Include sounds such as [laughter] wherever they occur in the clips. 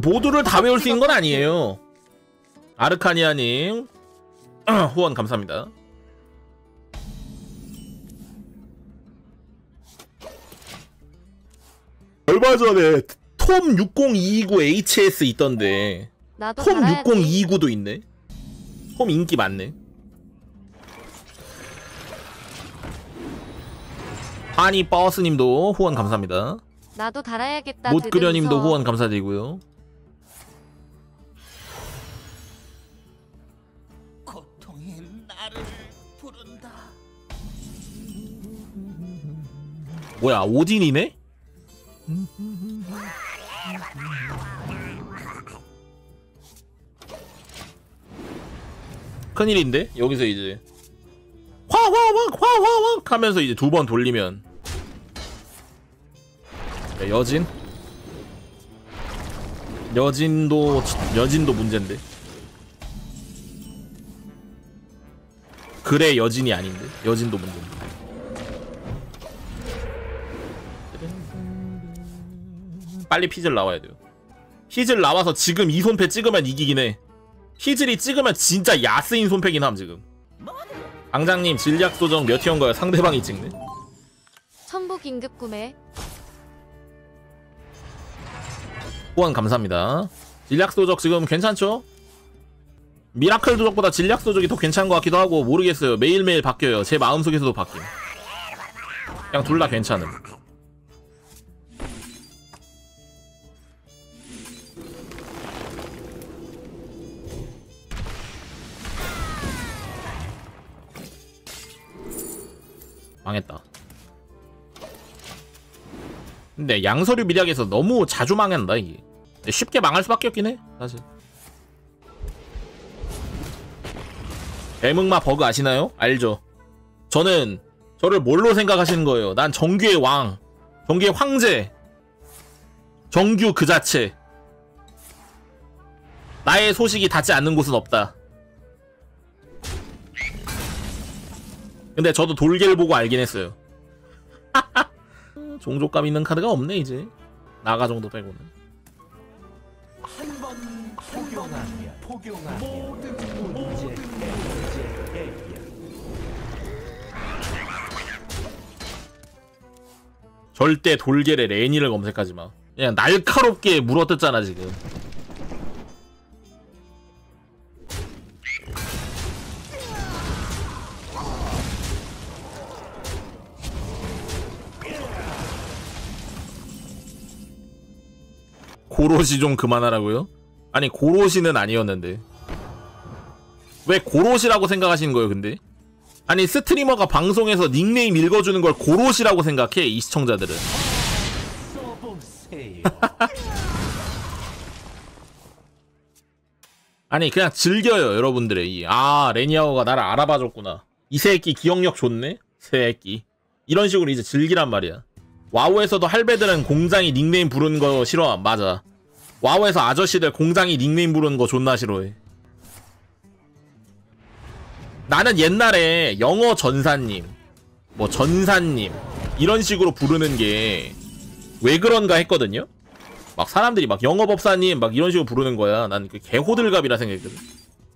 모두를 다 외울 수 있는 건 아니에요. 아르카니아님 후원 감사합니다. 얼마 전에 톰 6029 HS 있던데 톰 달아야지. 6029도 있네. 톰 인기 많네. 하니 버스님도 후원 감사합니다. 나도 달아야겠다. 못그려님도. 후원 감사드리고요. 뭐야 오딘이네? 큰일인데? 여기서 이제 화화왕 화화왕 하면서 이제 두 번 돌리면. 야, 여진? 여진도 여진도 문제인데. 그래 여진이 아닌데. 여진도 문제인데 빨리 피즐 나와야 돼요. 히즐 나와서 지금 이 손패 찍으면 이기긴 해. 히즐이 찍으면 진짜 야스인 손패긴 함 지금. 방장님 진략 소정 몇 거야? 상대방이 찍네. 천부 긴급 구매. 후원 감사합니다. 진략 도적 지금 괜찮죠? miracle 도적보다 진략 도적이 더 괜찮은 것 같기도 하고 모르겠어요. 매일매일 바뀌어요. 제 마음속에서도 바뀌어. 그냥 둘 다 괜찮음. 망했다. 근데 양서류 미략에서 너무 자주 망한다 이게. 쉽게 망할 수밖에 없긴 해 사실. 대문마 버그 아시나요? 알죠. 저는 저를 뭘로 생각하시는 거예요? 난 정규의 왕, 정규의 황제, 정규 그 자체. 나의 소식이 닿지 않는 곳은 없다. 근데 저도 돌개를 보고 알긴 했어요. [laughs] 종족감 있는 카드가 없네 이제. 나가 정도 빼고는. 한 번 포경하면 포경하면 모든 문제. 절대 돌개의 레니를 검색하지 마. 그냥 날카롭게 물어뜯잖아 지금. 고로시 좀 그만하라고요? 아니 고로시는 아니었는데. 왜 고로시라고 생각하시는 거예요 근데? 아니 스트리머가 방송에서 닉네임 읽어주는 걸 고로시라고 생각해 이 시청자들은. [laughs] 아니 그냥 즐겨요 여러분들의 이아 레니아오가 나를 알아봐줬구나. 이 새끼 기억력 좋네? 새끼. 이런 식으로 이제 즐기란 말이야. 와우에서도 할배들은 공장이 닉네임 부르는 거 싫어. 맞아 와우에서 아저씨들 공장이 닉네임 부르는 거 존나 싫어해 나는 옛날에 영어 전사님 뭐 전사님 이런 식으로 부르는 게 왜 그런가 했거든요 막 사람들이 막 영어 법사님 막 이런 식으로 부르는 거야. 난 그 개호들갑이라 생각했거든.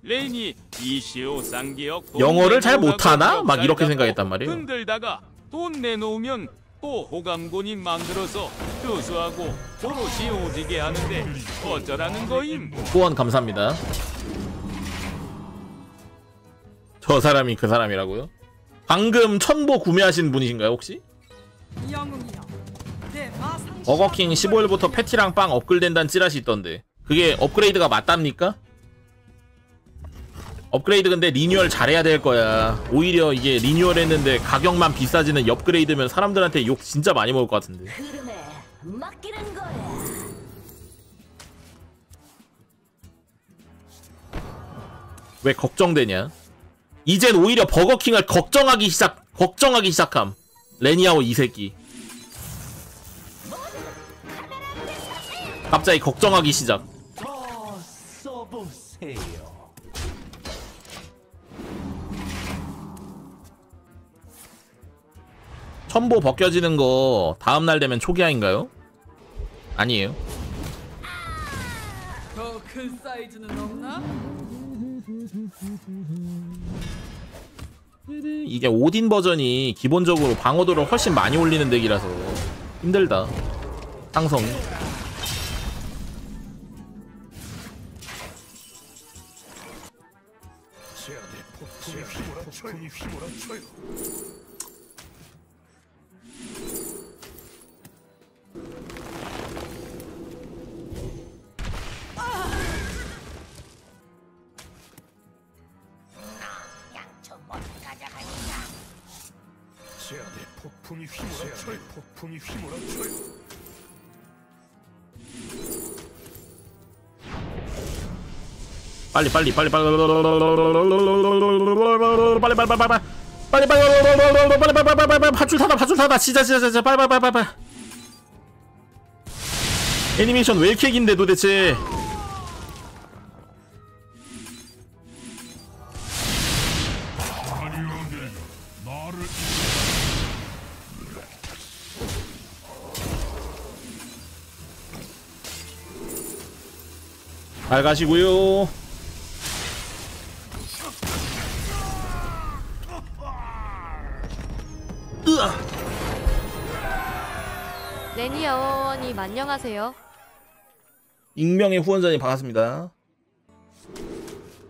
레인이 이시오 쌍기역 돈 영어를 잘 못하나? 막 이렇게 생각했단 말이에요. 흔들다가 돈 내놓으면 또 호감곤인 만들어서 교수하고 도로시 오지게 하는데 어쩌라는 거임? 후원 감사합니다. 저 사람이 그 사람이라고요? 방금 천보 구매하신 분이신가요 혹시? 버거킹 15일부터 패티랑 빵 업글된다는 찌라시 있던데 그게 업그레이드가 맞답니까? 업그레이드 근데 리뉴얼 잘해야 될 거야 오히려 이게 리뉴얼 했는데 가격만 비싸지는 업그레이드면 사람들한테 욕 진짜 많이 먹을 것 같은데. 왜 걱정되냐? 이젠 오히려 버거킹을 걱정하기 시작 걱정하기 시작함. 레니아오 이 새끼. 갑자기 걱정하기 시작. 더. 첨보 벗겨지는 거 다음 날 되면 초기화인가요? 아니에요. 큰 사이즈는 없나? 이게 오딘 버전이 기본적으로 방어도를 훨씬 많이 올리는 덱이라서 힘들다. 상성 빨리 빨리 빨리 빨리 빨리 빨리 빨리 빨리 빨리 빨리 빨리 빨리 빨리 밧줄 타다 밧줄 타다 진짜 진짜 진짜 빨리 빨리 빨리 빨리 애니메이션 왜 이렇게 긴데 도대체 잘 가시고요 레니아워님 안녕하세요. 익명의 후원자님 반갑습니다.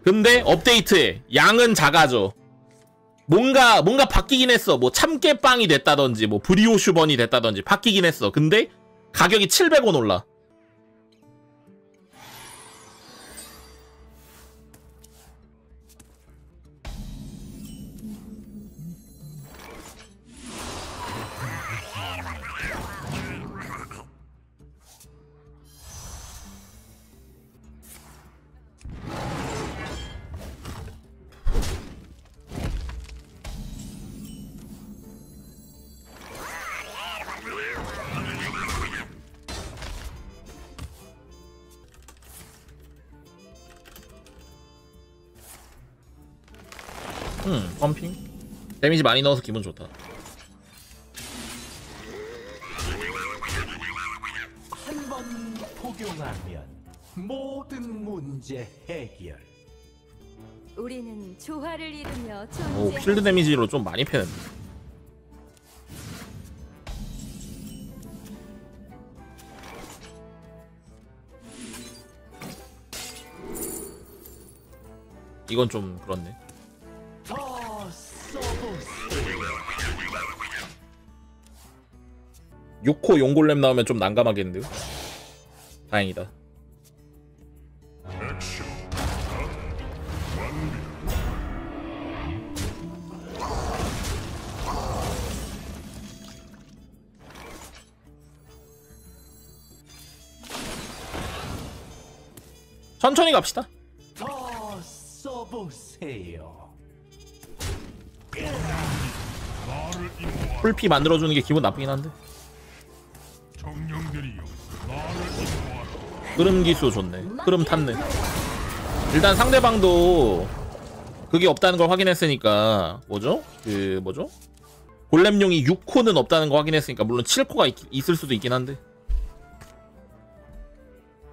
근데 업데이트에 양은 작아져. 뭔가 뭔가 바뀌긴 했어. 뭐 참깨빵이 됐다든지 뭐 브리오슈번이 됐다든지 바뀌긴 했어. 근데 가격이 700원 올라. 데미지 많이 넣어서 기분 좋다. 한 번 복용하면 모든 문제 해결. 우리는 조화를 이루며 오, 존재. 필드 데미지로 좀 많이 패는데. 이건 좀 그렇네. 6호 용골렘 나오면 좀 난감하겠는데요? 다행이다. 천천히 갑시다. 더 써보세요. 풀피 만들어주는 게 기분 나쁘긴 한데. 흐름 기수 좋네. 흐름 탔네. 일단 상대방도 그게 없다는 걸 확인했으니까 뭐죠? 그 뭐죠? 골렘용이 6코는 없다는 거 확인했으니까 물론 7코가 있, 있을 수도 있긴 한데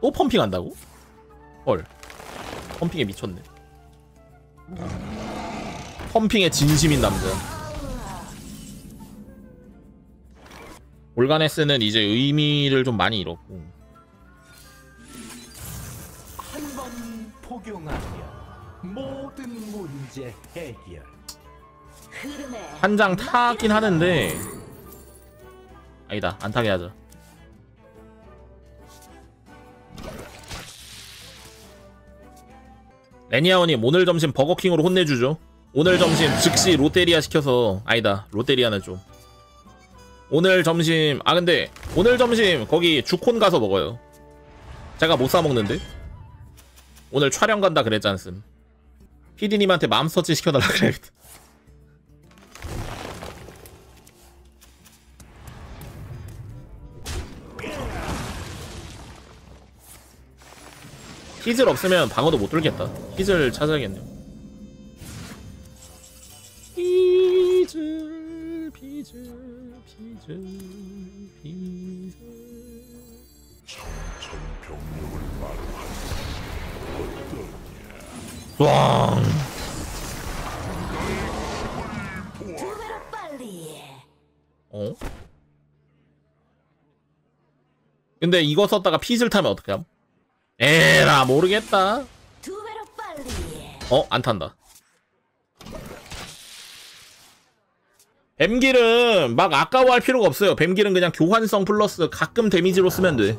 또 펌핑한다고? 헐 펌핑에 미쳤네 펌핑에 진심인 남자 올가네스는 이제 의미를 좀 많이 잃었고 번 복용하면 모든 문제 해결. 한 장 타긴 하는데. 아니다 안 타게 하자 레니아원님 오늘 점심 버거킹으로 혼내주죠. 오늘 점심 즉시 롯데리아 시켜서 아니다 롯데리아는 좀. 오늘 점심 아 근데 오늘 점심 거기 주콘 가서 먹어요. 제가 못 사 먹는데 오늘 촬영 간다 그랬지 않습 피디님한테 맘스터치 시켜달라 [laughs] 그래야겠다 히즐 없으면 방어도 못 뚫겠다. 히즐 찾아야겠네요. 히즐, 피즐, 피즐, 피즐. 꽝. 어? 근데 이거 썼다가 피즐 타면 어떡함? 에라 모르겠다. 어? 안 탄다. 뱀기름 막 아까워할 필요가 없어요. 뱀기름 그냥 교환성 플러스 가끔 데미지로 쓰면 돼.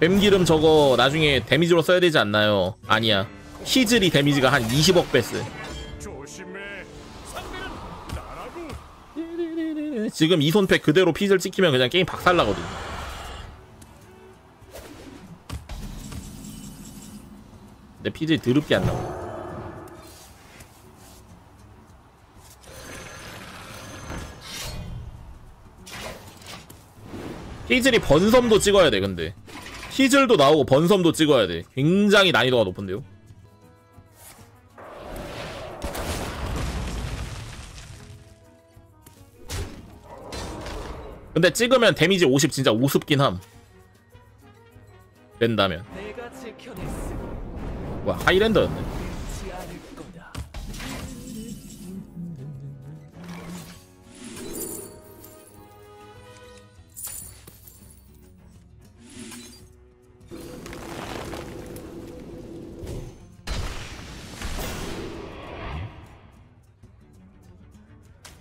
뱀기름 저거 나중에 데미지로 써야 되지 않나요? 아니야. 피즐이 데미지가 한 20억 배스. 지금 이 손팩 그대로 핏을 찍히면 그냥 게임 박살나거든. 근데 핏이 드럽게 안 나와. 히즐이 번섬도 찍어야 돼 근데 히즐도 나오고 번섬도 찍어야 돼 굉장히 난이도가 높은데요 근데 찍으면 데미지 50 진짜 우습긴 함. 된다면. 와 하이랜더였네.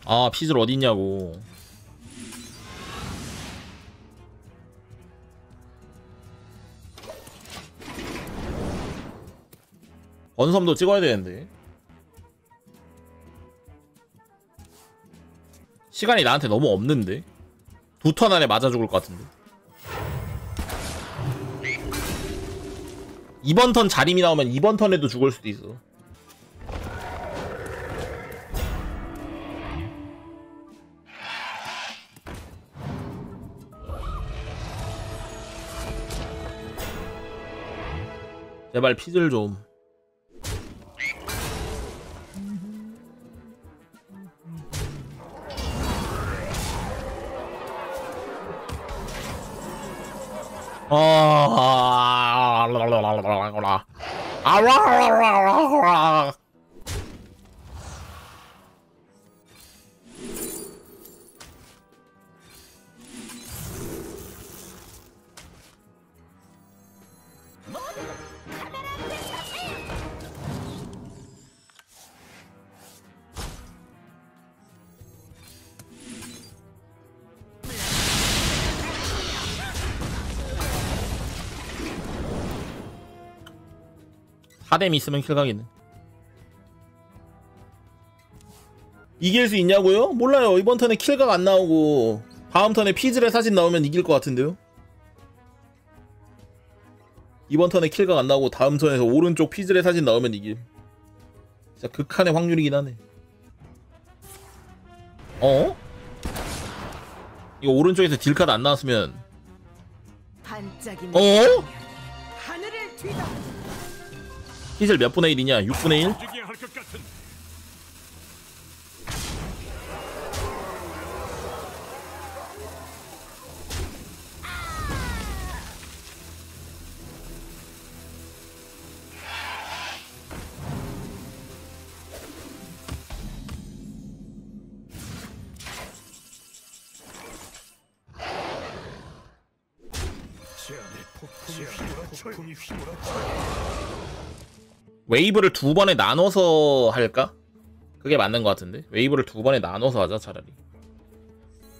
아 피즐 어딨냐고 번섬도 찍어야 되는데. 시간이 나한테 너무 없는데? 두 턴 안에 맞아 죽을 것 같은데. 이번 턴 자림이 나오면 이번 턴에도 죽을 수도 있어. 제발 피즐 좀. 아, 사뎀 있으면 킬각이네. 이길 수 있냐고요? 몰라요. 이번 턴에 킬각 안 나오고 다음 턴에 피즐의 사진 나오면 이길 것 같은데요? 이번 턴에 킬각 안 나오고 다음 턴에서 오른쪽 피즐의 사진 나오면 이길. 진짜 극한의 확률이긴 하네. 어? 이거 오른쪽에서 딜카드 안 나왔으면 어? 피즐 몇 분의 1이냐? 6분의 1? 웨이브를 두 번에 나눠서 할까? 그게 맞는 것 같은데? 웨이브를 두 번에 나눠서 하자 차라리.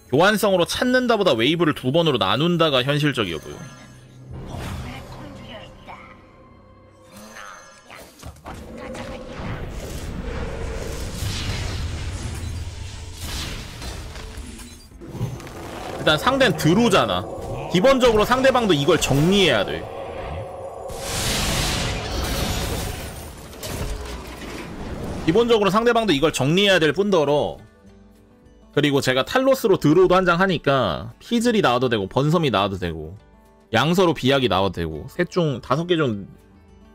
교환성으로 찾는다 보다 웨이브를 두 번으로 나눈다가 현실적이어 보여. 일단 상대는 드루잖아. 기본적으로 상대방도 이걸 정리해야 돼 기본적으로 상대방도 이걸 정리해야 될 뿐더러 그리고 제가 탈로스로 드로우도 한 장 하니까 피즐이 나와도 되고 번섬이 나와도 되고 양서로 비약이 나와도 되고 셋 중 다섯 개 중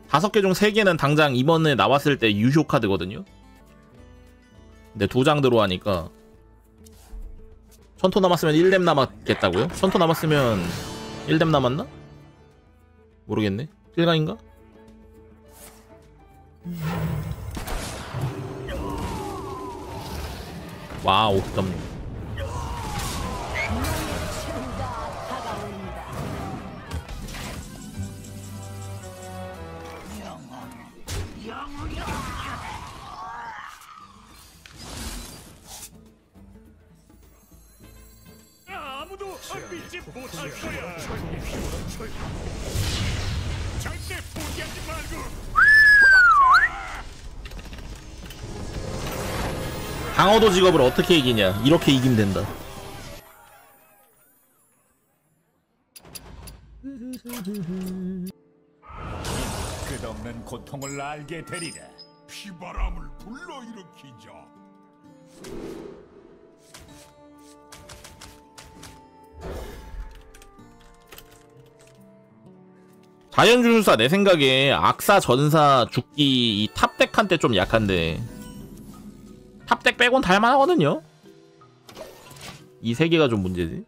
다섯 개 중 세 개는 당장 이번에 나왔을 때 유효 카드거든요. 근데 두 장 들어가니까 천토 남았으면 1뎀 남았겠다고요? 천토 남았으면 1뎀 남았나? 모르겠네. 필강인가? 와우 점 믿지. 절대 포기하지 말고. 강호도 직업을 어떻게 이기냐 이렇게 이기면 된다 끝없는 고통을 알게 되리라. 피바람을 불러일으키자. 자연주술사 내 생각에 악사 전사 죽기 이 탑덱한테 좀 약한데 탑덱 빼곤 달만하거든요. 이 세 개가 좀 문제지.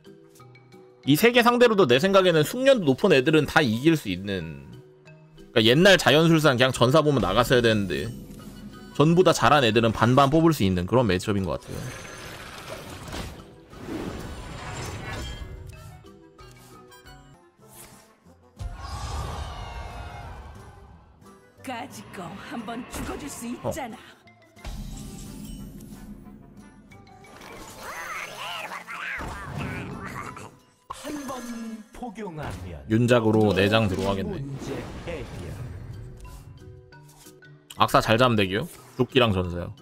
이 세 개 상대로도 내 생각에는 숙련도 높은 애들은 다 이길 수 있는. 그러니까 옛날 자연술사는 그냥 전사 보면 나갔어야 되는데 전부 다 잘한 애들은 반반 뽑을 수 있는 그런 매치업인 것 같아요. 가지고 한번 죽어줄 수 있잖아. 한 윤작으로 내장 들어가겠네. 악사 잘 잡으면 되기요 죽기랑 전사요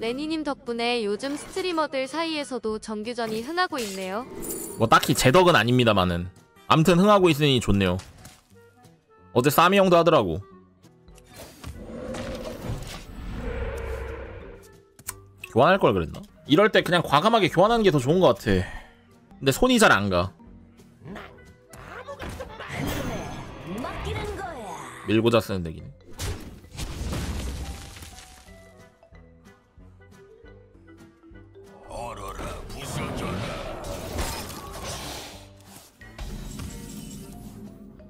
레니님 덕분에 요즘 스트리머들 사이에서도 정규전이 흥하고 있네요. 뭐 딱히 제 덕은 아닙니다만은 암튼 흥하고 있으니 좋네요. 어제 싸미 형도 하더라고. 교환할 걸 그랬나? 이럴 때 그냥 과감하게 교환하는 게 더 좋은 것 같아. 근데 손이 잘 안가. 밀고자 쓰는 덱이네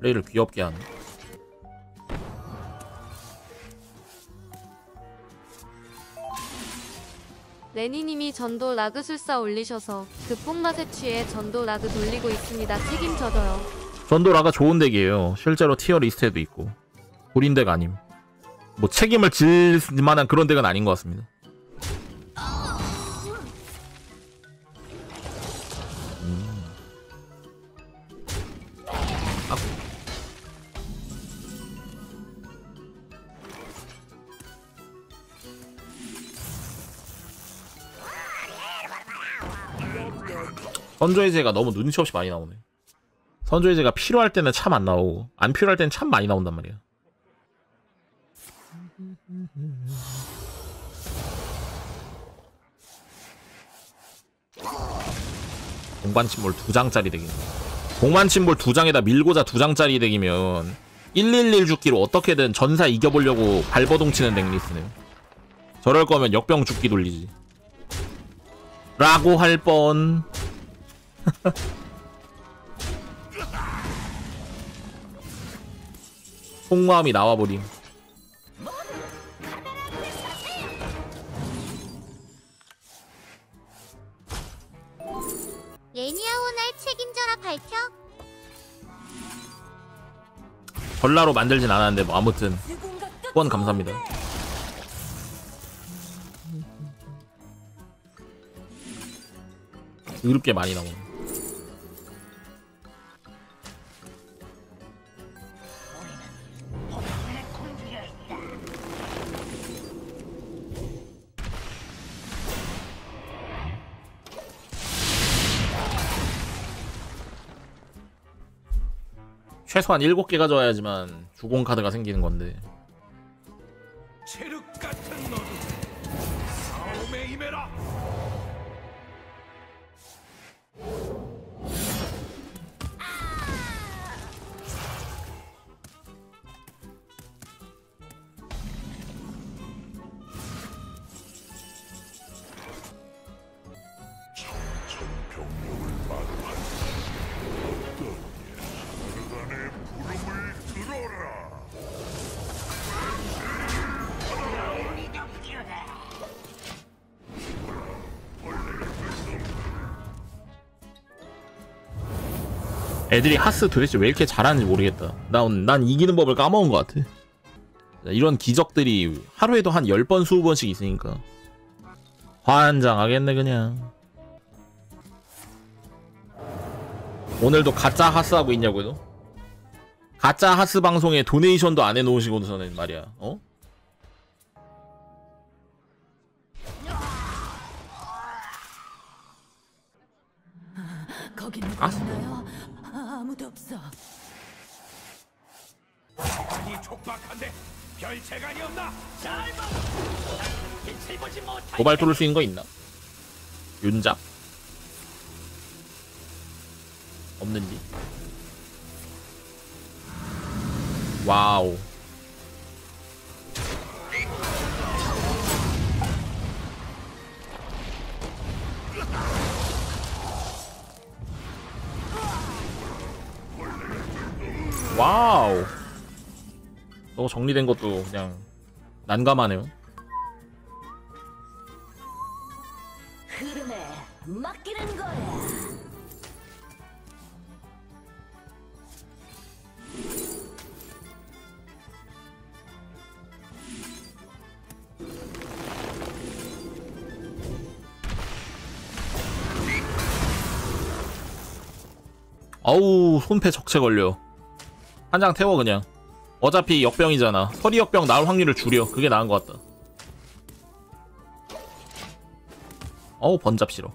레이를 귀엽게 하네 레니님이 전도 라그 술사 올리셔서 그 뽕맛에 취해 전도 라그 돌리고 있습니다. 책임져줘요. 전도 라가 좋은 덱이에요. 실제로 티어 리스트에도 있고. 구린 덱 아님. 뭐 책임을 질 만한 그런 덱은 아닌 것 같습니다 선조해제가 너무 눈치 없이 많이 나오네. 선조해제가 필요할 때는 참 안 나오고 안 필요할 때는 참 많이 나온단 말이야. 공반침몰 두 장짜리 덱이네. 공반침몰 두 장에다 밀고자 두 장짜리 덱이면 111 죽기로 어떻게든 전사 이겨보려고 발버둥 치는 덱리스네요. 저럴 거면 역병 죽기 돌리지. 라고 할 뻔. [laughs] 속마음이 나와버림. 레니아오 날 책임져라 발표. 전라로 만들진 않았는데 뭐 아무튼. 후원 감사합니다. 의롭게 많이 나오네. 최소한 7개 가져와야지만 주공 카드가 생기는 건데 애들이 하스 도대체 왜 이렇게 잘하는지 모르겠다. 난, 난 이기는 법을 까먹은 것 같아. 이런 기적들이 하루에도 한 10번, 20번씩 있으니까. 환장하겠네, 그냥. 오늘도 가짜 하스하고 있냐고요? 가짜 하스 방송에 도네이션도 안 해놓으시고서는 말이야, 어? 거기 누구 아. 아무도 없어. 이 촉박한데 별 재간이 없나? 잘 봐. 빛을 보지 못할 도발 뚫을 수 있는 거 있나? 윤잡? 없는지? 와우. 와우. 저거 정리된 것도 그냥 난감하네요. 흐름에 맡기는 거야. 어우 손패 적체 걸려 한 장 태워 그냥. 어차피 역병이잖아. 허리 역병 나올 확률을 줄여. 그게 나은 것 같다. 어우 번잡 싫어.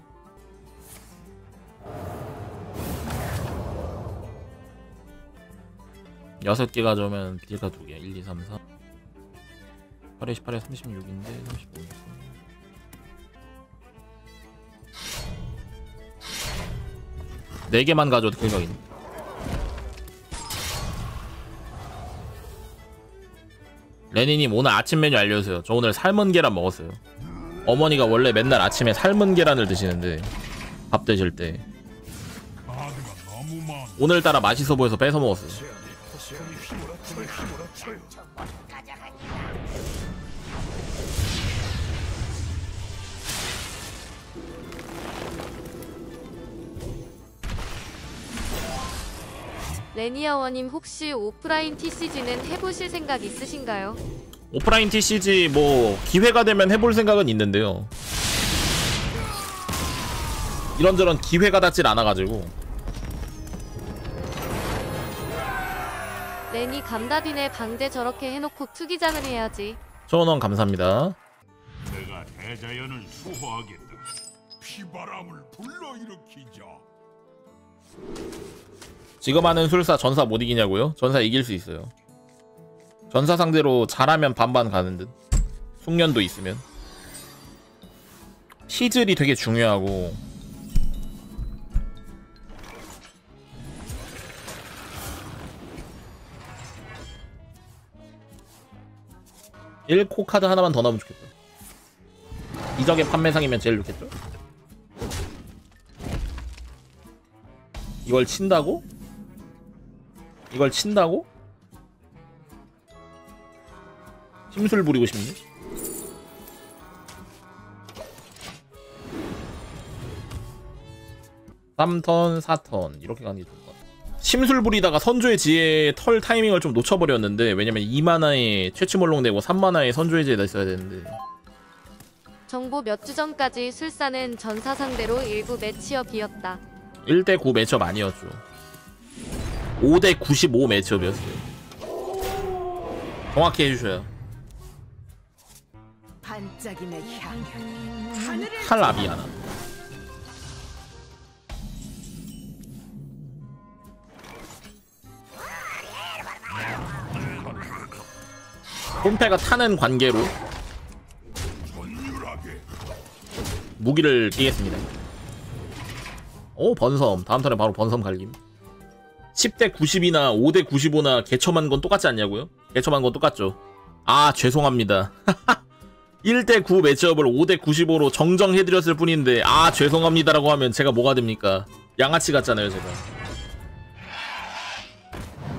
여섯 개 가져오면 딜가 두 개. 1, 2, 3, 4 8에 18에 36인데 35 네 개만 가져도 생각이네. 레니님 오늘 아침 메뉴 알려주세요. 저 오늘 삶은 계란 먹었어요. 어머니가 원래 맨날 아침에 삶은 계란을 드시는데 밥 드실 때 오늘따라 맛있어 보여서 뺏어 먹었어요. 레니아워님 혹시 오프라인 TCG는 해보실 생각 있으신가요? 오프라인 TCG 뭐 기회가 되면 해볼 생각은 있는데요. 이런저런 기회가 닿질 않아가지고 레니 감다딘의 방제 저렇게 해놓고 투기장을 해야지. 천원 감사합니다. 내가 대자연을 수호하겠다. 피바람을 불러일으키자. 지금 하는 술사 전사 못 이기냐고요? 전사 이길 수 있어요. 전사 상대로 잘하면 반반 가는 듯. 숙련도 있으면. 시즐이 되게 중요하고 일코 카드 하나만 더 나오면 좋겠다. 이적의 판매상이면 제일 좋겠죠? 이걸 친다고? 이걸 친다고? 심술 부리고 싶네. 삼턴사턴 이렇게 가는 게 좋을 것 같아. 심술 부리다가 선조의 지혜 털 타이밍을 좀 놓쳐버렸는데 왜냐면 2만화에 최치몰롱 되고 3만화에 선조의 지혜가 있어야 되는데 정보 몇 주 전까지 술사는 전사 상대로 일부 매치업이었다. 1대9 매치업 아니었죠. 5대 95 매치업이었어요. 정확히. 하늘을 칼라비아나. 홈페가 타는 관계로. 무기를 끼겠습니다. 오 번섬 다음 턴에 바로 번섬 갈김 10대 90이나 5대 95나 개첨한 건 똑같지 않냐고요? 개첨한 건 똑같죠. 아 죄송합니다. [laughs] 1대 9 매치업을 5대 95로 정정해드렸을 뿐인데 아 죄송합니다라고 하면 제가 뭐가 됩니까? 양아치 같잖아요 제가.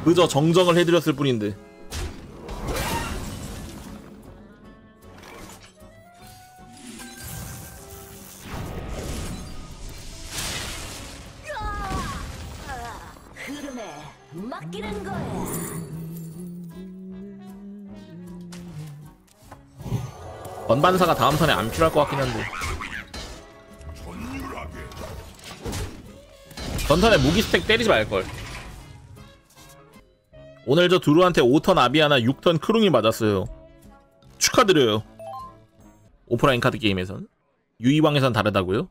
그저 정정을 해드렸을 뿐인데 건반사가 다음 턴에 안 필요할 것 같긴 한데. 전턴에 무기 스택 때리지 말걸. 오늘 저 두루한테 5턴 아비아나 6턴 크룽이 맞았어요. 축하드려요. 오프라인 카드 게임에선. 유이왕에선 다르다고요?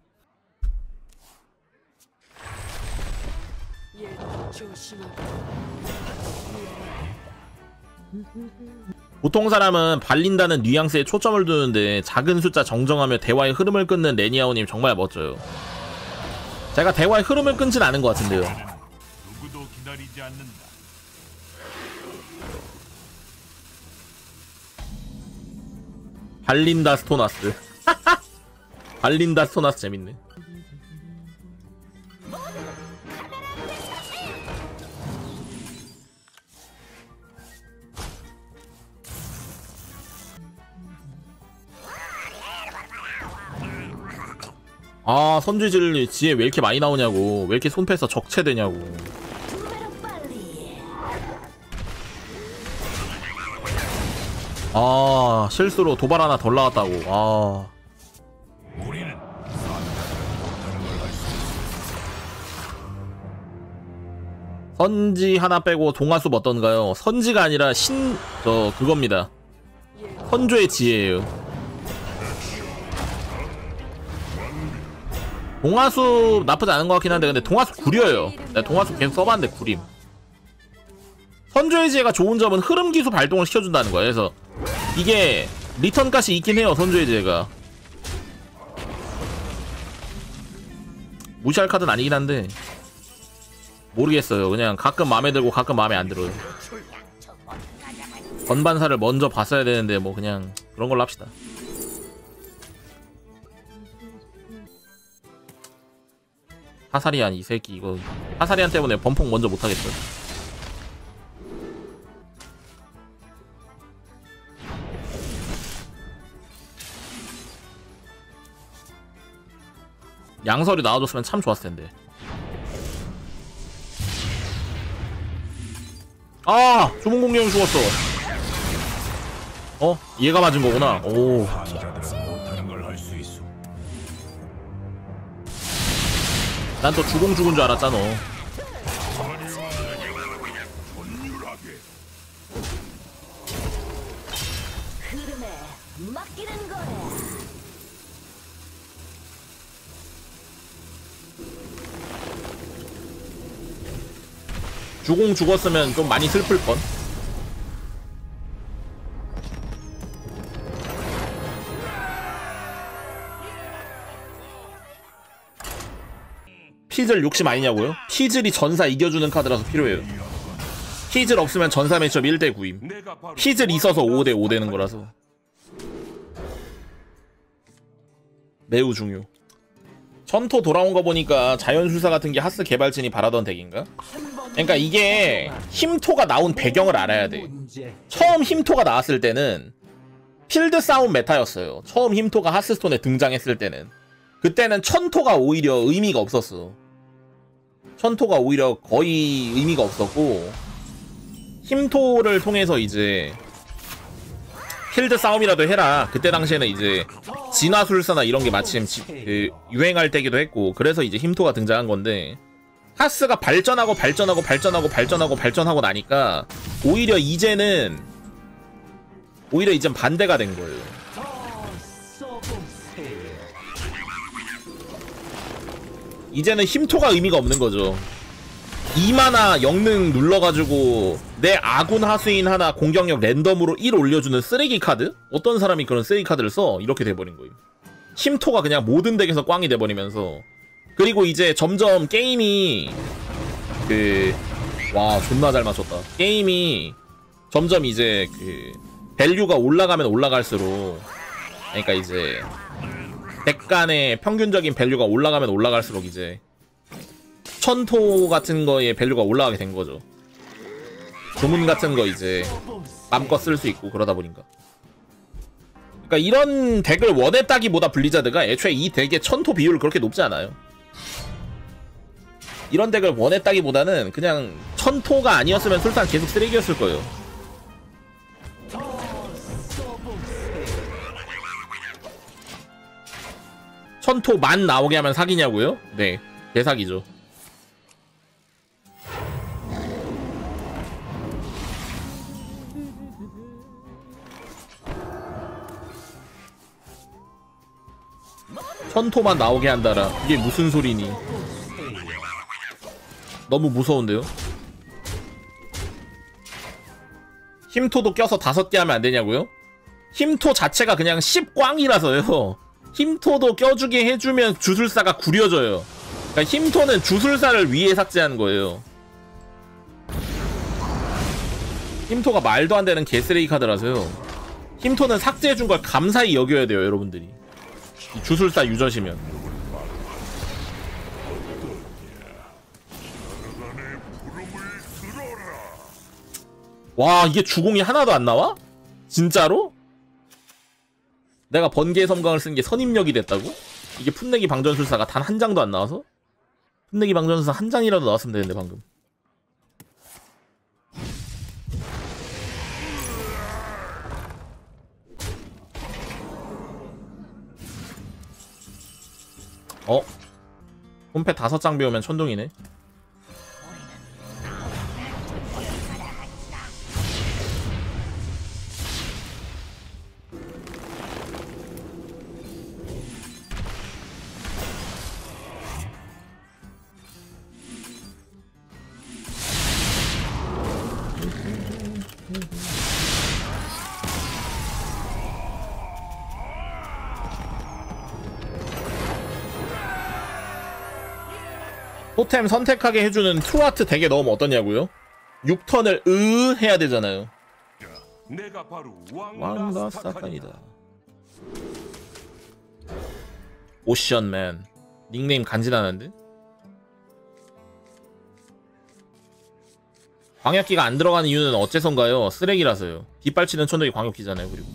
보통 사람은 발린다는 뉘앙스에 초점을 두는데 작은 숫자 정정하며 대화의 흐름을 끊는 레니아오님 정말 멋져요. 제가 대화의 흐름을 끊진 않은 것 같은데요. 누구도 기다리지 않는다. 발린다 스토나스. [laughs] 발린다 스토나스 재밌네. 아 선주질 지에 왜 이렇게 많이 나오냐고 왜 이렇게 손패서 적체되냐고. 아 실수로 도발 하나 덜 나왔다고 아 선지 하나 빼고 동화숲 어떤가요? 선지가 아니라 신 저 그겁니다. 선조의 지혜예요. 동화숲 나쁘지 않은 것 같긴 한데 근데 동화숲 구려요. 내가 동화숲 계속 써봤는데 구림. 선조의 지혜가 좋은 점은 흐름 기수 발동을 시켜준다는 거예요. 그래서 이게 리턴 값이 있긴 해요. 선조의 지혜가. 무시할 카드는 아니긴 한데 모르겠어요. 그냥 가끔 마음에 들고 가끔 마음에 안 들어요. 건반사를 먼저 봤어야 되는데 뭐 그냥 그런 걸로 합시다. 하사리안 이 새끼 이거 하사리안 때문에 범폭 먼저 못하겠어. 양설이 나와줬으면 참 좋았을 텐데. 아! 조문공룡 죽었어. 어? 얘가 맞은 거구나. 오. 환자 난 또 주공 죽은 줄 맡기는 거야. 주공 죽었으면 좀 많이 슬플건. 피즐 욕심 아니냐고요? 피즐이 전사 이겨주는 카드라서 필요해요. 피즐 없으면 전사 매치업 1대 9임. 내가 바로 피즐 있어서 5대 5 되는 거라서. 매우 중요. 천토 돌아온 거 보니까 자연술사 같은 게 하스 개발진이 바라던 덱인가? 그러니까 이게 힘토가 나온 배경을 알아야 돼. 처음 힘토가 나왔을 때는 필드 싸움 메타였어요. 처음 힘토가 하스스톤에 등장했을 때는. 그때는 천토가 오히려 의미가 없었어. 천토가 오히려 거의 의미가 없었고 힘토를 통해서 이제 필드 싸움이라도 해라. 그때 당시에는 이제 진화술사나 이런 게 마침 지- 그 유행할 때기도 했고 그래서 이제 힘토가 등장한 건데 하스가 발전하고 발전하고 발전하고 발전하고 발전하고 나니까 오히려 이제는 오히려 이젠 반대가 된 거예요. 이제는 힘토가 의미가 없는 거죠. 2마나 영능 눌러가지고 내 아군 하수인 하나 공격력 랜덤으로 1 올려주는 쓰레기 카드? 어떤 사람이 그런 쓰레기 카드를 써? 이렇게 돼버린 거예요. 힘토가 그냥 모든 덱에서 꽝이 돼버리면서 그리고 이제 점점 게임이 그 와 존나 잘 맞췄다. 게임이 점점 이제 그 밸류가 올라가면 올라갈수록 그러니까 이제 덱 간의 평균적인 밸류가 올라가면 올라갈수록 이제 천토 같은 거의 밸류가 올라가게 된 거죠. 주문 같은 거 이제 마음껏 쓸 수 있고 그러다 보니까. 그러니까 이런 덱을 원했다기보다 블리자드가 애초에 이 덱의 천토 비율 그렇게 높지 않아요. 이런 덱을 원했다기보다는 그냥 천토가 아니었으면 술산 계속 쓰레기였을 거예요. 천토 만 나오게 하면 사기냐고요? 네, 대사기죠. 천토만 나오게 한다라. 이게 무슨 소리니? 너무 무서운데요? 힘토도 껴서 다섯 개 하면 안 되냐고요? 힘토 자체가 그냥 10꽝이라서요. 힘토도 껴주게 해주면 주술사가 구려져요. 그러니까 힘토는 주술사를 위해 삭제한 거예요. 힘토가 말도 안 되는 개쓰레기 카드라서요. 힘토는 삭제해준 걸 감사히 여겨야 돼요, 여러분들이. 이 주술사 유저시면. 와, 이게 주공이 하나도 안 나와? 진짜로? 내가 번개의 섬광을 쓴 게 선입력이 됐다고? 이게 풋내기 방전술사가 단 한 장도 안 나와서? 풋내기 방전술사 한 장이라도 나왔으면 되는데 방금 어? 홈패 다섯 장 배우면 천둥이네 토템 선택하게 해주는 투아트 덱에 넣으면 어떠냐고요? 6턴을 으 해야 되잖아요 내가 바로 왕라 왕라 사탄이다 사탄이다. 오션맨 닉네임 간지나는데? 광역기가 안 들어가는 이유는 어째선가요? 쓰레기라서요 빗발치는 천둥이 광역기잖아요 그리고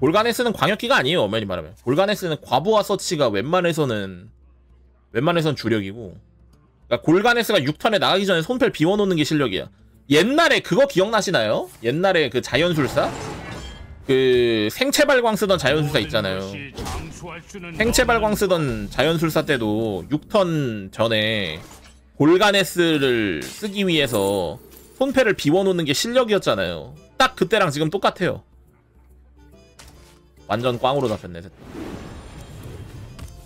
볼가네스는 광역기가 아니에요 엄연히 말하면. 볼가네스는 과부하 서치가 웬만해서는 웬만해선 주력이고. 그러니까 골가네스가 6턴에 나가기 전에 손펠 비워놓는 게 실력이야. 옛날에 그거 기억나시나요? 옛날에 그 자연술사? 그 생체발광 쓰던 자연술사 있잖아요. 생체발광 쓰던 자연술사 때도 6턴 전에 골가네스를 쓰기 위해서 손패를 비워놓는 게 실력이었잖아요. 딱 그때랑 지금 똑같아요 완전 꽝으로 잡혔네 셋.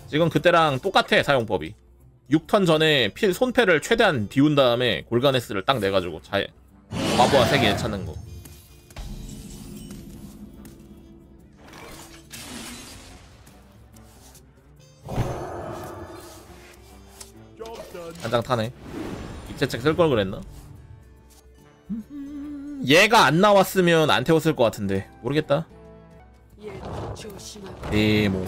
지금 그때랑 똑같아 사용법이. 6턴 전에 필 손패를 최대한 비운 다음에 골가네스를 딱 내가지고 자 과부하 3개 찾는 거. 한장 타네. 입체책 쓸 걸 그랬나? 얘가 안 나왔으면 안 태웠을 것 같은데. 모르겠다 네모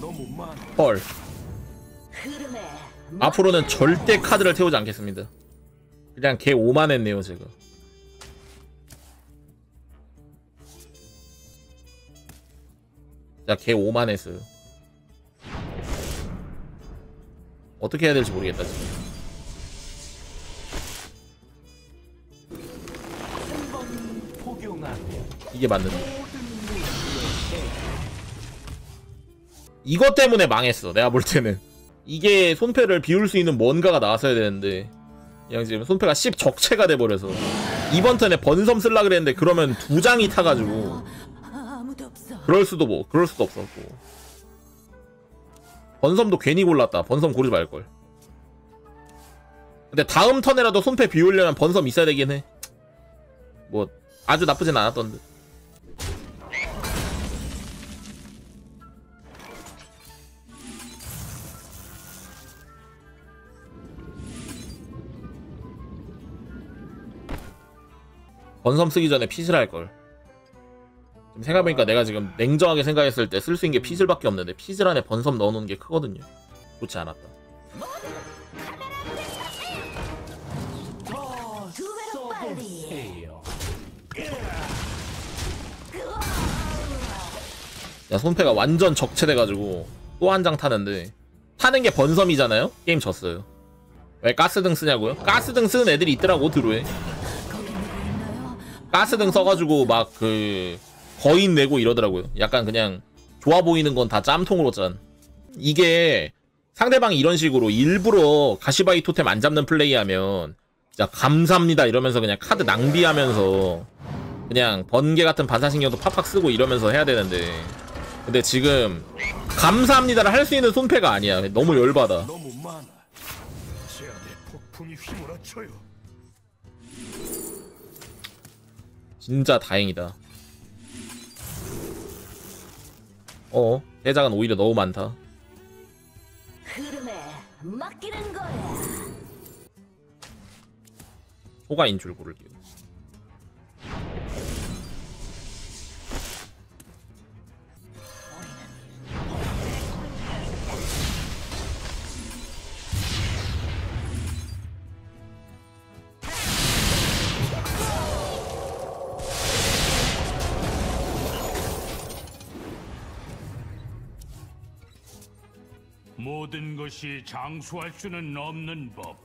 너무 많아. 헐. 앞으로는 절대 카드를 태우지 않겠습니다. 그냥 걔 오만 했네요 제가 자, 걔 오만 했어요 어떻게 해야 될지 모르겠다 지금. 이게 맞는데. 이것 때문에 망했어 내가 볼 때는. 이게 손패를 비울 수 있는 뭔가가 나왔어야 되는데. 그냥 지금 손패가 10 적체가 돼버려서. 이번 턴에 번섬 쓸라 그랬는데 그러면 두 장이 타가지고. 그럴 수도 뭐 그럴 수도 없었고 번섬도 괜히 골랐다. 번섬 고르지 말걸. 근데 다음 턴에라도 손패 비우려면 번섬 있어야 되긴 해 뭐 아주 나쁘진 않았던 듯. 번섬 쓰기 전에 피실 할걸 지금 생각해보니까 내가 지금 냉정하게 생각했을 때 쓸 수 있는 게 피즐밖에 없는데 피즐 안에 번섭 넣어놓은 게 크거든요 좋지 않았다 야 손패가 완전 적체돼가지고 또 한 장 타는데 타는 게 번섬이잖아요? 게임 졌어요 왜 가스등 쓰냐고요? 가스등 쓰는 애들이 있더라고 드루에 가스등 써가지고 막그 거인 내고 이러더라고요. 약간 그냥 좋아 보이는 건 다 짬통으로 짠. 이게 상대방이 이런 식으로 일부러 가시바이 토템 안 잡는 플레이하면 진짜 감사합니다 이러면서 그냥 카드 낭비하면서 그냥 번개 같은 반사신경도 팍팍 쓰고 이러면서 해야 되는데 근데 지금 감사합니다를 할 수 있는 손패가 아니야. 너무 열받아. 너무. 진짜 다행이다. 어, 대장은 오히려 너무 많다. 흐름에 맡기는 거야. 소가인 줄 고를게요. 모든 것이 장수할 수는 없는 법.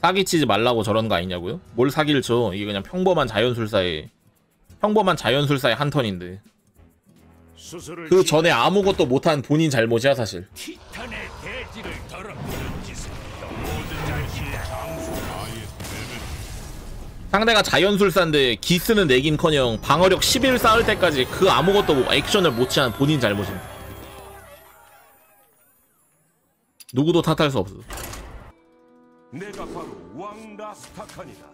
사기치지 말라고 저런 거 아니냐고요? 뭘 사기를 쳐? 이게 그냥 평범한 자연술사의 평범한 자연술사의 한 턴인데 그 전에 아무것도 못한 본인 잘못이야 사실. 상대가 자연술사인데 기스는 내긴커녕 방어력 11 쌓을 때까지 그 아무것도 못- 액션을 못 취한 본인 잘못입니다. 누구도 탓할 수 없어. 내가 바로 왕 라 스타칸이다.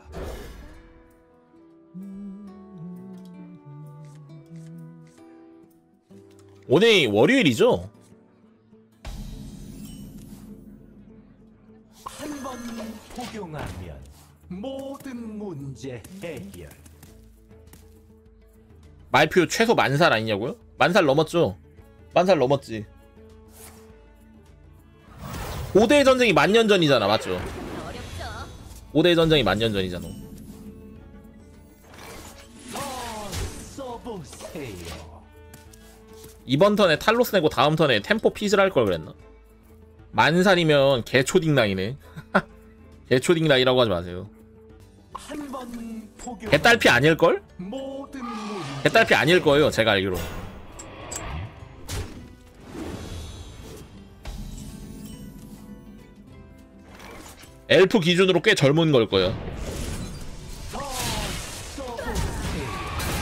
오늘 월요일이죠? 한 번 복용하면 모든 문제 해결. 말표 최소 만살 아니냐고요? 만살 넘었죠? 만살 넘었지. 고대 전쟁이 만년 전이잖아, 맞죠? 고대 전쟁이 만년 전이잖아. 이번 턴에 탈로스 내고 다음 턴에 템포 핏을 할 걸 그랬나? 만살이면 개초딩랑이네. [laughs] 개초딩랑이라고 하지 마세요. 개딸피 아닐걸? 개딸피 아닐 거예요, 제가 알기로. 엘프 기준으로 꽤 젊은 걸 거예요.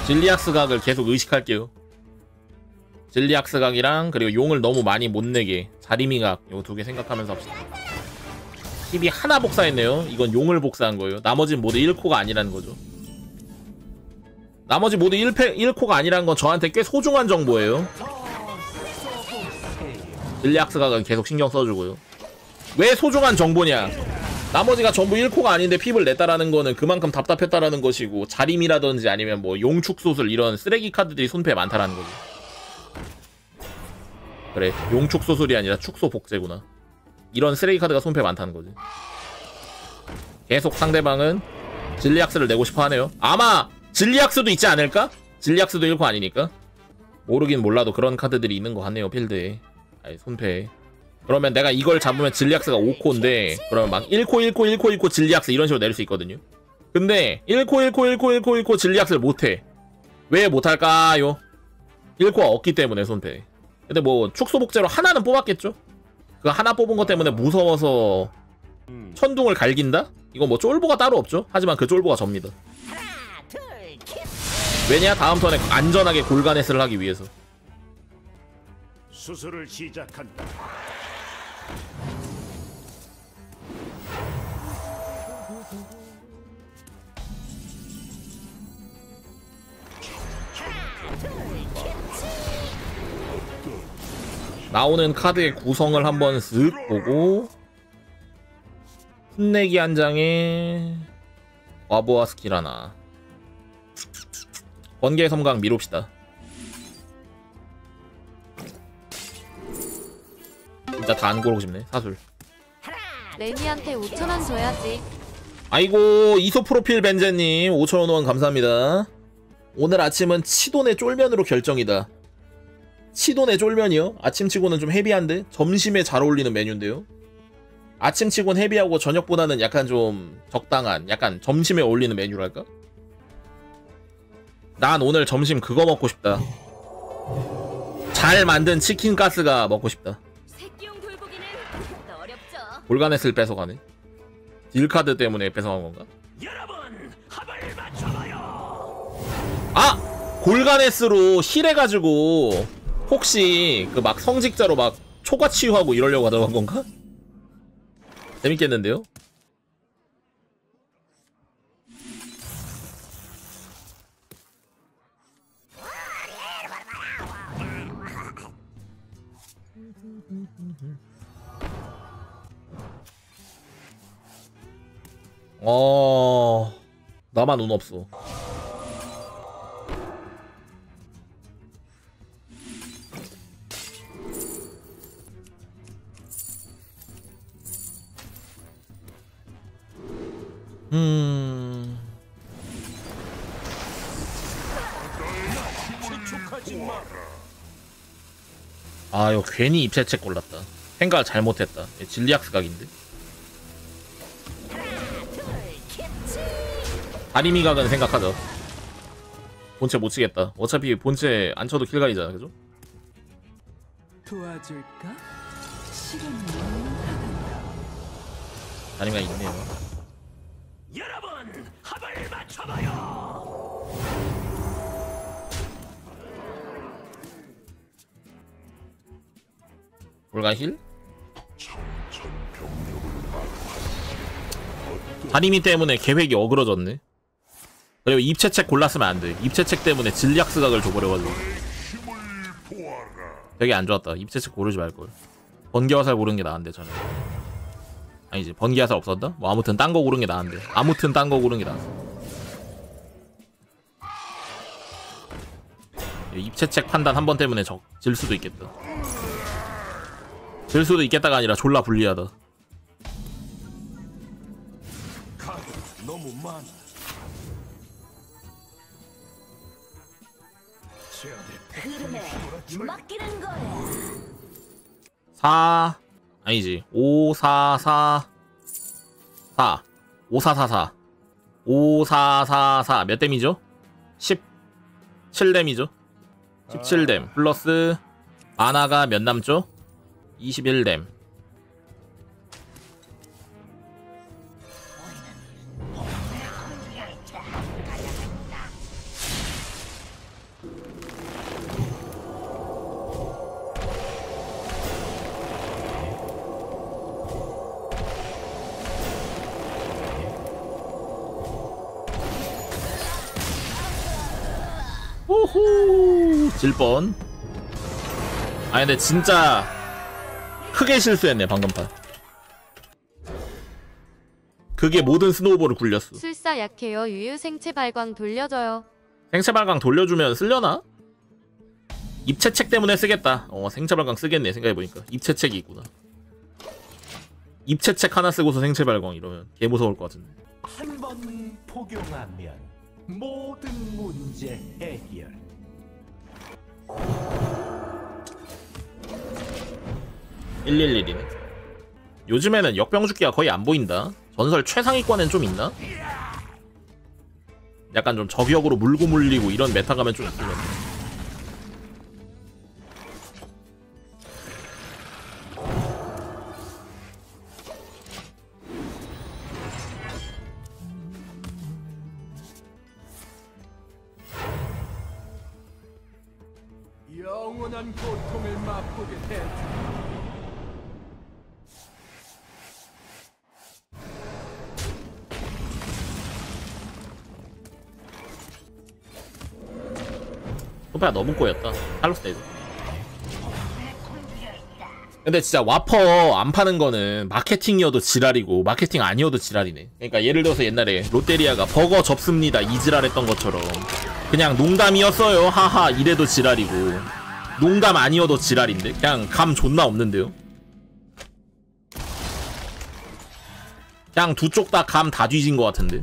질리악스 각을 계속 의식할게요. 질리악스 각이랑 그리고 용을 너무 많이 못 내게 자리미 각 이거 두개 생각하면서 합시다. 힙이 하나 복사했네요. 이건 용을 복사한 거예요. 나머지는 모두 1코가 아니라는 거죠. 나머지 모두 1패, 1코가 아니라는 건 저한테 꽤 소중한 정보예요. 질리악스 각은 계속 신경 써주고요. 왜 소중한 정보냐? 나머지가 전부 1코가 아닌데 핍을 냈다라는 거는 그만큼 답답했다라는 것이고 자림이라든지 아니면 뭐 용축소술 이런 쓰레기 카드들이 손패에 많다라는 거지. 그래 용축소술이 아니라 축소 복제구나. 이런 쓰레기 카드가 손패에 많다는 거지. 계속 상대방은 질리악스를 내고 싶어 하네요. 아마 질리악스도 있지 않을까? 질리악스도 1코 아니니까. 모르긴 몰라도 그런 카드들이 있는 것 같네요 필드에. 아니 손패에. 그러면 내가 이걸 잡으면 질리악스가 5코인데 그러면 막 1코 1코 1코 1코 질리악스 이런 식으로 낼수 있거든요. 근데 1코 1코 1코 1코 1코 질리악스를 못해. 왜 못할까요? 1코가 없기 때문에 손패. 근데 뭐 축소 복제로 하나는 뽑았겠죠? 그 하나 뽑은 것 때문에 무서워서 천둥을 갈긴다? 이거 뭐 쫄보가 따로 없죠? 하지만 그 쫄보가 접니다. 왜냐? 다음 턴에 안전하게 골가네스를 하기 위해서. 수술을 시작한다. 나오는 카드의 구성을 한번 쓱 보고 풋내기 한 장에 와보아 스킬 하나. 번개 섬광 미룹시다 진짜 다 안 고르고 싶네 사술 레니한테 5천원 줘야지. 아이고 이소 프로필 벤제님 5천원 후원 감사합니다 오늘 아침은 치돈의 쫄면으로 결정이다. 치돈의 쫄면이요? 아침치고는 좀 헤비한데 점심에 잘 어울리는 메뉴인데요. 아침치고는 헤비하고 저녁보다는 약간 좀 적당한, 약간 점심에 어울리는 메뉴랄까? 난 오늘 점심 그거 먹고 싶다. 잘 만든 치킨 가스가 먹고 싶다. 골가넷을 뺏어가네. 딜카드 때문에 뺏어간 건가? 여러분 합을 맞춰봐요. 아! 골가네스로 힐해가지고 혹시 그 막 성직자로 막 초과 치유하고 이러려고 하던 건가? 재밌겠는데요? 어... 나만 운 없어. 음. 아, 이거 괜히 입체책 골랐다. 생각을 잘못했다. 얘 진리학스 각인데. 다리미 각은 생각하자. 본체 못 치겠다. 어차피 본체 안 쳐도 킬각이잖아, 그죠? 도와줄까? 다리미가 있네요. 여러분 합을 맞춰봐요. 볼가 힐? 다리미 때문에 계획이 어그러졌네. 그리고 입체책 골랐으면 안 돼. 입체책 때문에 질리악스 각을 줘버려가지고. 되게 안 좋았다. 입체책 고르지 말걸. 번개화살 고르는 게 나은데, 저는. 아니지, 번개화살 없었나? 뭐, 아무튼 딴 거 고르는 게 나은데. 아무튼 딴 거 고르는 게 나았어. 입체책 판단 한 번 때문에 적, 질 수도 있겠다. 질 수도 있겠다가 아니라 졸라 불리하다. 맡기는 거야. 4 아니지. 5 4 4 4 5 4 4 4 5 4 4 4 몇 댐이죠? 17댐이죠? 17댐. 플러스 아나가 몇 남죠? 21댐 질뻔 아 근데 진짜 크게 실수했네 방금 판 그게 모든 스노우볼을 굴렸어 술사 약해요. 유유 생체 발광 돌려줘요. 생체 발광 돌려주면 쓸려나? 입체책 때문에 쓰겠다 어 생체 발광 쓰겠네 생각해보니까 입체책이 있구나 입체책 하나 쓰고서 생체 발광 이러면 개 무서울 것 같은데 한번 포경하면 모든 문제 해결. 111이네. 요즘에는 역병 죽기가 거의 안 보인다. 전설 최상위권엔 좀 있나? 약간 좀 저격으로 물고 물리고 이런 메타 가면 좀 있긴 한데 소파가 너무 꼬였다. 칼로스 이거. 근데 진짜 와퍼 안 파는 거는 마케팅이어도 지랄이고 마케팅 아니어도 지랄이네. 그러니까 예를 들어서 옛날에 롯데리아가 버거 접습니다 이 지랄했던 것처럼. 그냥 농담이었어요 하하 이래도 지랄이고. 농담 아니어도 지랄인데? 그냥 감 존나 없는데요? 그냥 두 쪽 다 감다 뒤진 것 같은데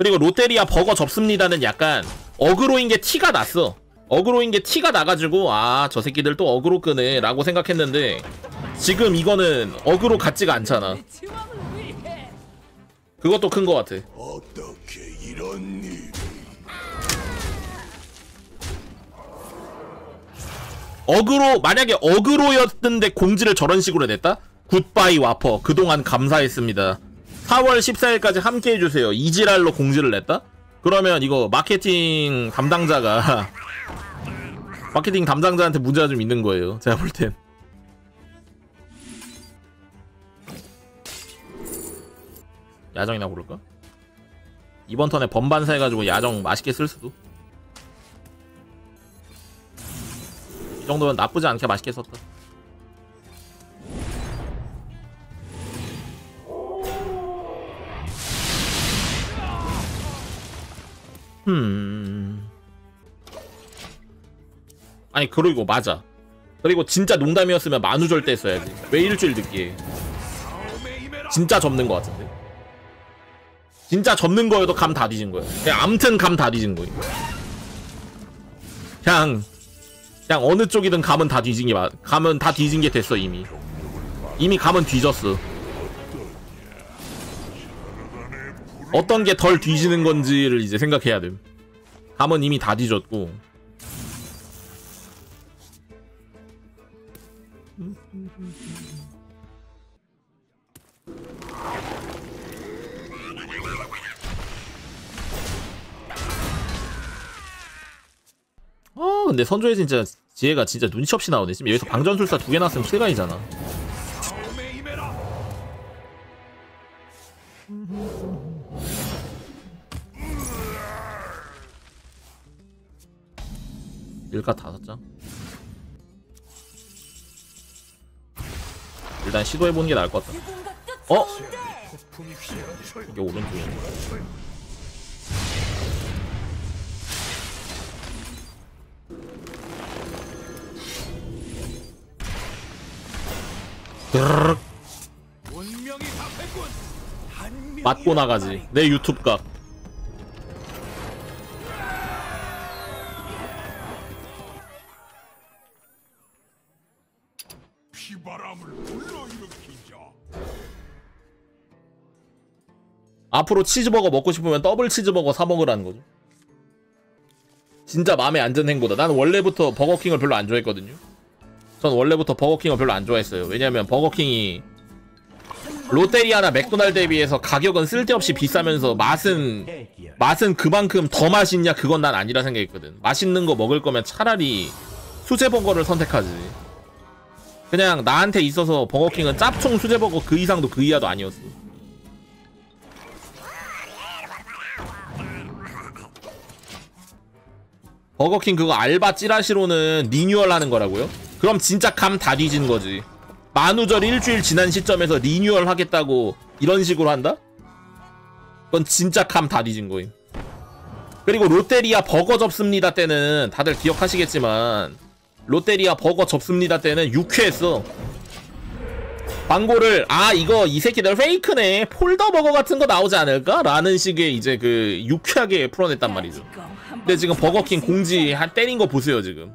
그리고 롯데리아 버거 접습니다는 약간 어그로인 게 티가 났어. 어그로인 게 티가 나가지고 아 저 새끼들 또 어그로 끄네 라고 생각했는데 지금 이거는 어그로 같지가 않잖아. 그것도 큰 거 같아. 어떻게 이런 어그로 만약에 어그로였는데 공지를 저런 식으로 냈다? 굿바이 와퍼 그동안 감사했습니다 4월 14일까지 함께 해주세요 이지랄로 공지를 냈다? 그러면 이거 마케팅 담당자가 [laughs] 마케팅 담당자한테 문제가 좀 있는 거예요 제가 볼 땐 야정이나 고를까? 이번 턴에 번반사 해가지고 야정 맛있게 쓸 수도 이 정도면 나쁘지 않게 맛있게 썼다. 음. 아니 그리고 맞아. 그리고 진짜 농담이었으면 만우절 때 써야지. 왜 일주일 늦게? 진짜 접는 거 같은데. 진짜 접는 거여도 감 다 뒤진 거야. 그냥 암튼 감 다 뒤진 거야. 그냥 그냥 어느 쪽이든 감은 다 뒤진 게 맞. 감은 다 뒤진 게 됐어 이미. 이미 감은 뒤졌어. 어떤 게 덜 뒤지는 건지를 이제 생각해야 돼. 감은 이미 다 뒤졌고. 아 근데 선조에 진짜 지혜가 진짜 눈치 없이 나오네. 지금 여기서 방전술사 두개 나왔으면 킬가이잖아. 일가 다섯 장. 일단 시도해보는 게 나을 것 같다. 어? 이게 오른쪽이야. 드르륵 맞고 나가지. 내 유튜브 각. 앞으로 치즈버거 먹고 싶으면 더블 치즈버거 사 먹으라는 거죠. 진짜 마음에 안 드는 행보다. 나는 원래부터 버거킹을 별로 안 좋아했거든요. 전 원래부터 버거킹을 별로 안 좋아했어요. 왜냐면 버거킹이 롯데리아나 맥도날드 에 비해서 가격은 쓸데없이 비싸면서 맛은 맛은 그만큼 더 맛있냐 그건 난 아니라 생각했거든. 맛있는 거 먹을 거면 차라리 수제버거를 선택하지. 그냥 나한테 있어서 버거킹은 짭총 수제버거 그 이상도 그 이하도 아니었어. 버거킹 그거 알바 찌라시로는 리뉴얼 하는 거라고요? 그럼 진짜 감 다 뒤진 거지. 만우절 일주일 지난 시점에서 리뉴얼 하겠다고 이런 식으로 한다? 그건 진짜 감 다 뒤진 거임. 그리고 롯데리아 버거 접습니다 때는 다들 기억하시겠지만 롯데리아 버거 접습니다 때는 유쾌했어. 광고를 아 이거 이 새끼들 페이크네 폴더 버거 같은 거 나오지 않을까? 라는 식의 이제 그 유쾌하게 풀어냈단 말이죠. 근데 지금 버거킹 공지 한 때린 거 보세요 지금.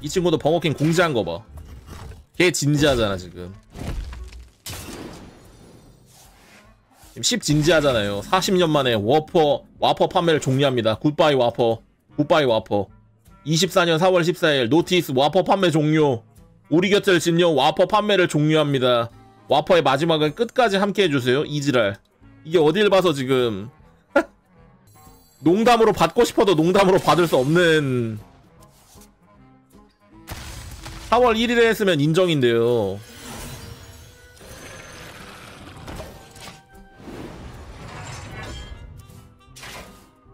이 친구도 버거킹 공지한 거 봐. 걔 진지하잖아 지금. 지금 10 진지하잖아요. 40년 만에 워퍼 와퍼 판매를 종료합니다. 굿바이 와퍼. 굿바이 와퍼. 24년 4월 14일 notice 와퍼 판매 종료. 우리 곁을 지켜 와퍼 판매를 종료합니다. 와퍼의 마지막은 끝까지 함께 해주세요. 이지랄. 이게 어딜 봐서 지금 농담으로 받고 싶어도 농담으로 받을 수 없는 4월 1일에 했으면 인정인데요.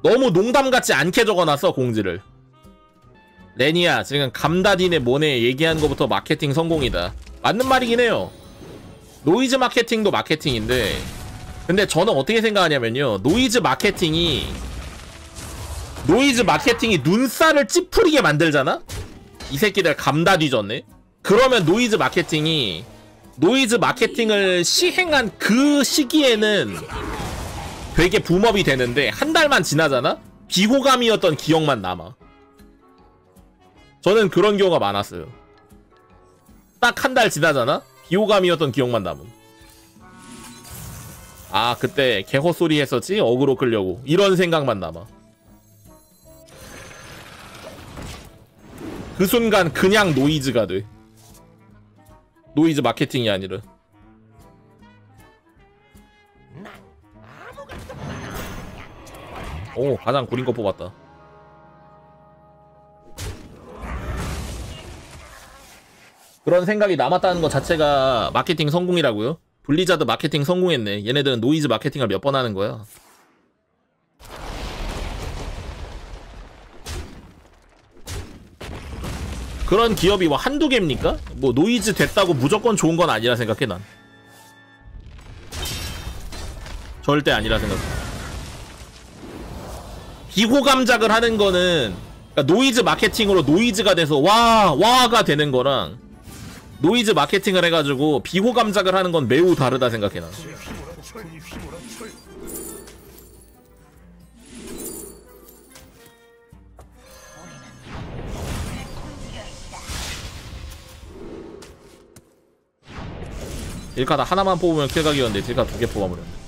너무 농담 같지 않게 적어놨어 공지를. 레니야 지금 감다딘의 모네 얘기한 거부터 마케팅 성공이다. 맞는 말이긴 해요. 노이즈 마케팅도 마케팅인데 근데 저는 어떻게 생각하냐면요 노이즈 마케팅이 노이즈 마케팅이 눈살을 찌푸리게 만들잖아? 이 새끼들 감다 뒤졌네? 그러면 노이즈 마케팅이 노이즈 마케팅을 시행한 그 시기에는 되게 붐업이 되는데 한 달만 지나잖아? 비호감이었던 기억만 남아. 저는 그런 경우가 많았어요. 딱 한 달 지나잖아? 비호감이었던 기억만 남음. 아 그때 개헛소리 했었지? 어그로 끌려고. 이런 생각만 남아. 그 순간 그냥 노이즈가 돼. 노이즈 마케팅이 아니라. 오 가장 구린 거 뽑았다. 그런 생각이 남았다는 것 자체가 마케팅 성공이라고요? 블리자드 마케팅 성공했네. 얘네들은 노이즈 마케팅을 몇 번 하는 거야. 그런 기업이 뭐 한두 개입니까? 뭐 노이즈 됐다고 무조건 좋은 건 아니라 생각해 난. 절대 아니라 생각해. 비호감작을 하는 거는 그러니까 노이즈 마케팅으로 노이즈가 돼서 와 와가 되는 거랑 노이즈 마케팅을 해가지고 비호감작을 하는 건 매우 다르다 생각해 난. 딜카다 하나만 뽑으면 킬각이었는데 딜카 두 개 뽑아버렸네.